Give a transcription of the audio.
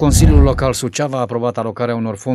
Consiliul Local Suceava a aprobat alocarea unor fonduri